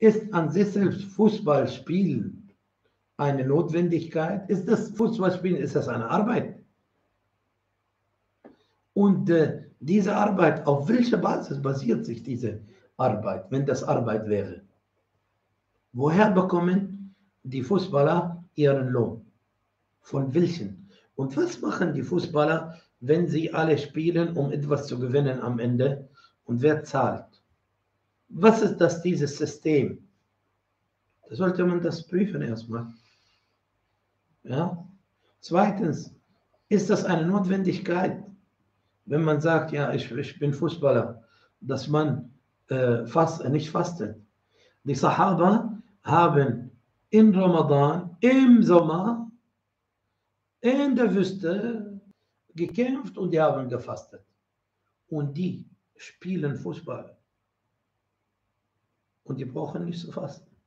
Ist an sich selbst Fußballspielen eine Notwendigkeit? Ist das Fußballspielen, ist das eine Arbeit? Und äh, diese Arbeit, auf welcher Basis basiert sich diese Arbeit, wenn das Arbeit wäre? Woher bekommen die Fußballer ihren Lohn? Von welchen? Und was machen die Fußballer, wenn sie alle spielen, um etwas zu gewinnen am Ende? Und wer zahlt? Was ist das, dieses System? Da sollte man das prüfen erstmal. Ja? Zweitens, ist das eine Notwendigkeit, wenn man sagt, ja, ich, ich bin Fußballer, dass man äh, fast, nicht fastet? Die Sahaba haben in Ramadan, im Sommer, in der Wüste gekämpft und die haben gefastet. Und die spielen Fußball. Und die brauchen nicht zu fasten.